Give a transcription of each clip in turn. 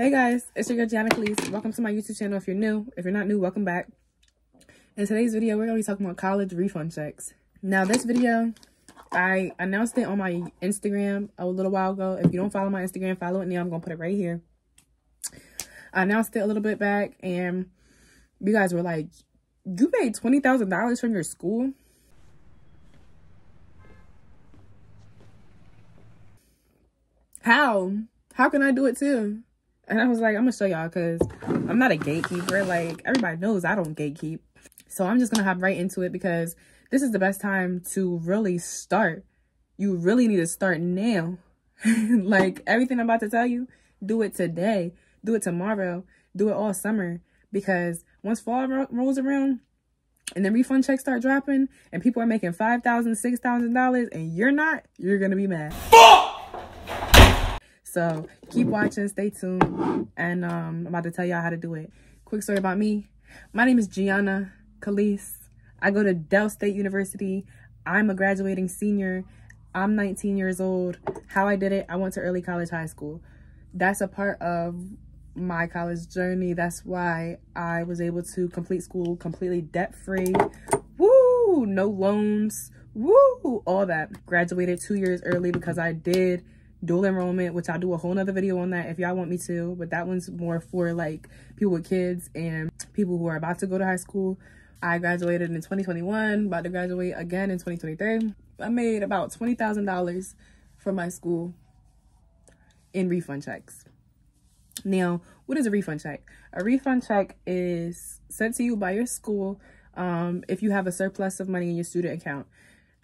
Hey guys, it's your girl Gianna Kelis. Welcome to my YouTube channel. If you're new, if you're not new, welcome back. In today's video, we're going to be talking about college refund checks. Now, this video, I announced it on my Instagram a little while ago. If you don't follow my Instagram, follow it now. I'm going to put it right here. I announced it a little bit back, and you guys were like, you made $20,000 from your school? How? How can I do it too? And I was like, I'm gonna show y'all because I'm not a gatekeeper. Like everybody knows I don't gatekeep. So I'm just gonna hop right into it because this is the best time to really start. You really need to start now. like everything I'm about to tell you, do it today. Do it tomorrow. Do it all summer. Because once fall ro rolls around and then refund checks start dropping and people are making $5,000, $6,000 and you're not, you're gonna be mad. So keep watching, stay tuned, and um, I'm about to tell y'all how to do it. Quick story about me. My name is Gianna Kelis. I go to Del State University. I'm a graduating senior. I'm 19 years old. How I did it, I went to early college high school. That's a part of my college journey. That's why I was able to complete school completely debt-free. Woo! No loans. Woo! All that. Graduated two years early because I did dual enrollment, which I'll do a whole nother video on that if y'all want me to, but that one's more for like people with kids and people who are about to go to high school. I graduated in 2021, about to graduate again in 2023. I made about $20,000 from my school in refund checks. Now, what is a refund check? A refund check is sent to you by your school um, if you have a surplus of money in your student account.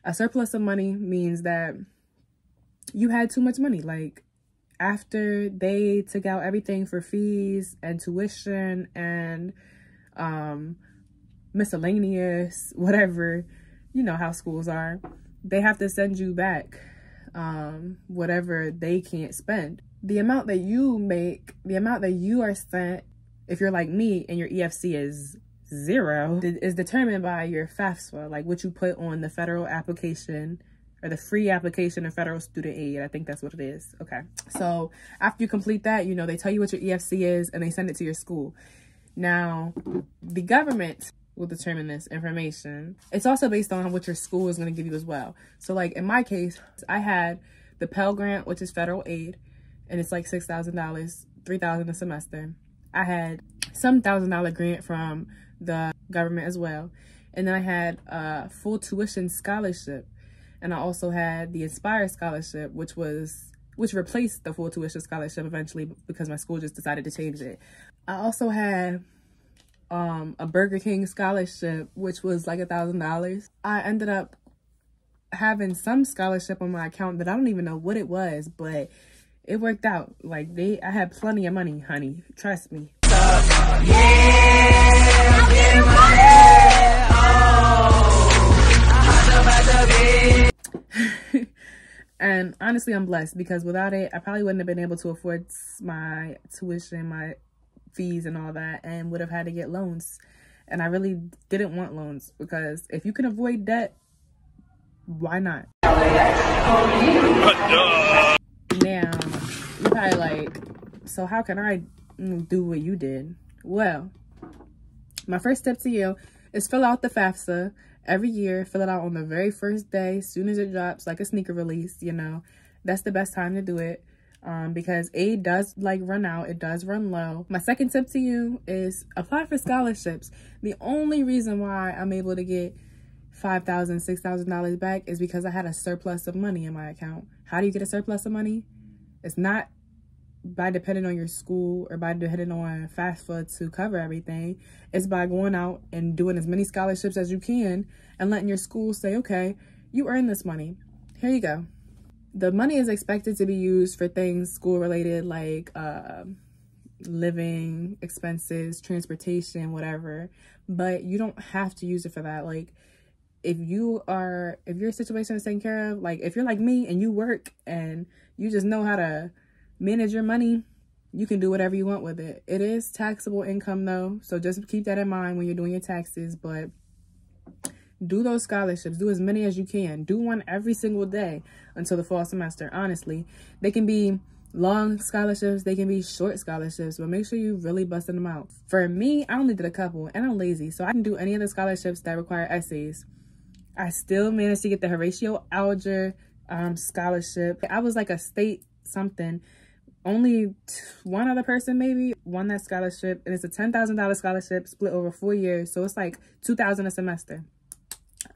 A surplus of money means that you had too much money. Like after they took out everything for fees and tuition and um, miscellaneous, whatever, you know how schools are, they have to send you back um, whatever they can't spend. The amount that you make, the amount that you are spent, if you're like me and your EFC is zero, is determined by your FAFSA, like what you put on the federal application or the free application of federal student aid. I think that's what it is. Okay. So after you complete that, you know, they tell you what your EFC is and they send it to your school. Now, the government will determine this information. It's also based on what your school is going to give you as well. So like in my case, I had the Pell Grant, which is federal aid, and it's like $6,000, 3,000 a semester. I had some thousand dollar grant from the government as well. And then I had a full tuition scholarship and I also had the Inspire Scholarship, which was which replaced the full tuition scholarship eventually because my school just decided to change it. I also had um, a Burger King scholarship, which was like a thousand dollars. I ended up having some scholarship on my account that I don't even know what it was, but it worked out. Like they, I had plenty of money, honey. Trust me. and honestly, I'm blessed because without it, I probably wouldn't have been able to afford my tuition, my fees and all that, and would have had to get loans. And I really didn't want loans because if you can avoid debt, why not? now, you're probably like, so how can I mm, do what you did? Well, my first step to you is fill out the FAFSA every year. Fill it out on the very first day, soon as it drops, like a sneaker release, you know. That's the best time to do it um, because aid does like run out. It does run low. My second tip to you is apply for scholarships. The only reason why I'm able to get $5,000, $6,000 back is because I had a surplus of money in my account. How do you get a surplus of money? It's not by depending on your school or by depending on FAFSA to cover everything. It's by going out and doing as many scholarships as you can and letting your school say, okay, you earn this money. Here you go. The money is expected to be used for things school related like uh, living expenses, transportation, whatever. But you don't have to use it for that. Like if you are, if your situation is taken care of, like if you're like me and you work and you just know how to manage your money, you can do whatever you want with it. It is taxable income though, so just keep that in mind when you're doing your taxes, but do those scholarships. Do as many as you can. Do one every single day until the fall semester. Honestly, they can be long scholarships, they can be short scholarships, but make sure you really busting them out. For me, I only did a couple and I'm lazy, so I didn't do any of the scholarships that require essays. I still managed to get the Horatio Alger um, scholarship. I was like a state something. Only one other person maybe won that scholarship and it's a $10,000 scholarship split over four years. So it's like 2000 a semester.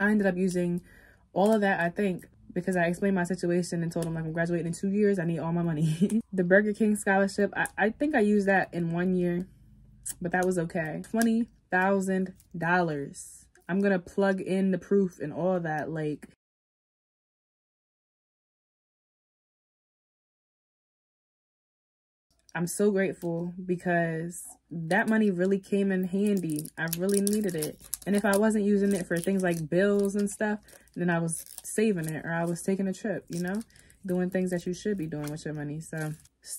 I ended up using all of that, I think, because I explained my situation and told them like I'm graduating in two years. I need all my money. the Burger King scholarship, I, I think I used that in one year, but that was okay. $20,000. I'm going to plug in the proof and all that. Like I'm so grateful because that money really came in handy. I really needed it. And if I wasn't using it for things like bills and stuff, then I was saving it or I was taking a trip, you know, doing things that you should be doing with your money. So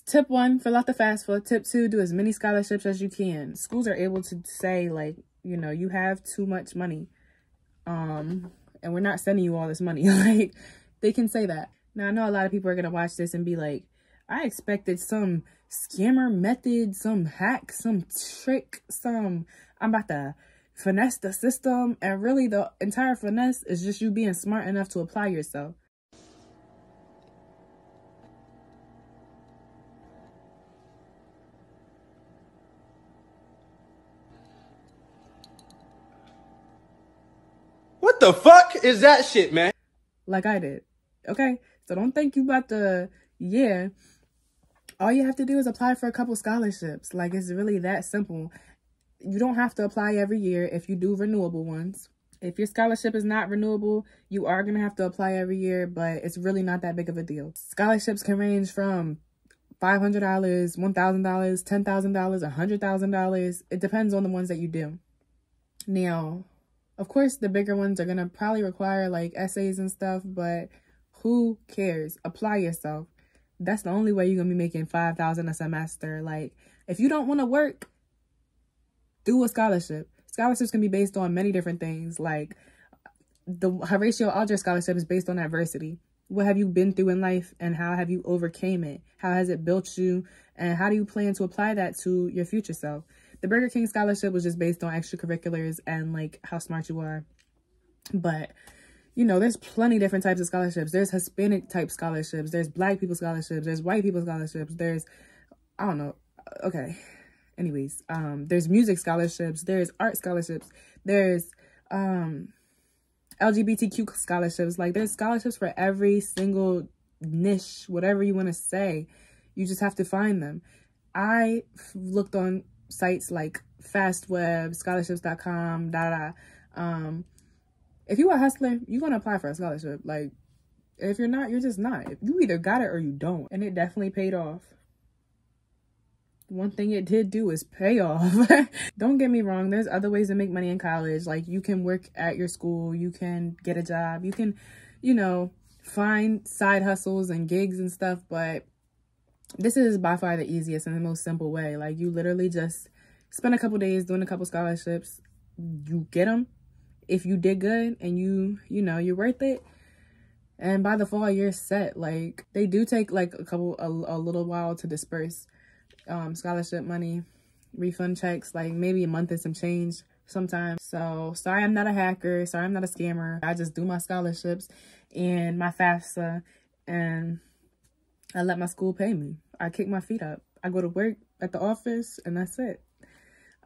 tip one, fill out the FAFSA. Tip two, do as many scholarships as you can. Schools are able to say like, you know, you have too much money. Um, and we're not sending you all this money. like they can say that. Now I know a lot of people are going to watch this and be like, I expected some scammer method, some hack, some trick, some I'm about to finesse the system. And really the entire finesse is just you being smart enough to apply yourself. What the fuck is that shit, man? Like I did. Okay? So don't think you about to, yeah, all you have to do is apply for a couple scholarships. Like it's really that simple. You don't have to apply every year if you do renewable ones. If your scholarship is not renewable, you are going to have to apply every year, but it's really not that big of a deal. Scholarships can range from $500, $1,000, $10,000, $100,000. It depends on the ones that you do. Now, of course, the bigger ones are going to probably require like essays and stuff, but who cares? Apply yourself that's the only way you're gonna be making five thousand a semester. Like, if you don't want to work, do a scholarship. Scholarships can be based on many different things. Like the Horatio Alger scholarship is based on adversity. What have you been through in life and how have you overcame it? How has it built you? And how do you plan to apply that to your future self? The Burger King scholarship was just based on extracurriculars and like how smart you are. But you know, there's plenty different types of scholarships. There's Hispanic type scholarships. There's black people scholarships. There's white people scholarships. There's, I don't know. Okay. Anyways, um, there's music scholarships. There's art scholarships. There's, um, LGBTQ scholarships. Like there's scholarships for every single niche, whatever you want to say. You just have to find them. I looked on sites like FastWeb, scholarships.com, da da. Um, if you are a hustler, you're gonna apply for a scholarship. Like, if you're not, you're just not. You either got it or you don't. And it definitely paid off. One thing it did do is pay off. don't get me wrong. There's other ways to make money in college. Like you can work at your school. You can get a job. You can, you know, find side hustles and gigs and stuff. But this is by far the easiest and the most simple way. Like you literally just spend a couple days doing a couple scholarships. You get them if you did good and you, you know, you're worth it. And by the fall, you're set. Like, they do take, like, a couple, a, a little while to disperse um, scholarship money, refund checks, like, maybe a month and some change sometimes. So, sorry I'm not a hacker. Sorry I'm not a scammer. I just do my scholarships and my FAFSA, and I let my school pay me. I kick my feet up. I go to work at the office, and that's it.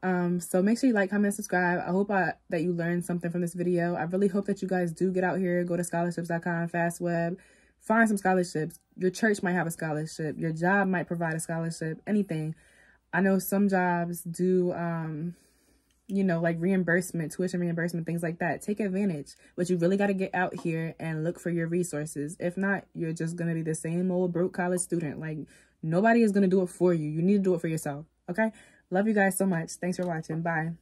Um, so make sure you like, comment, subscribe. I hope I, that you learned something from this video. I really hope that you guys do get out here, go to scholarships.com, FastWeb, find some scholarships. Your church might have a scholarship. Your job might provide a scholarship, anything. I know some jobs do, um, you know, like reimbursement, tuition reimbursement, things like that. Take advantage. But you really got to get out here and look for your resources. If not, you're just going to be the same old broke college student. Like, nobody is going to do it for you. You need to do it for yourself. Okay? Love you guys so much. Thanks for watching. Bye.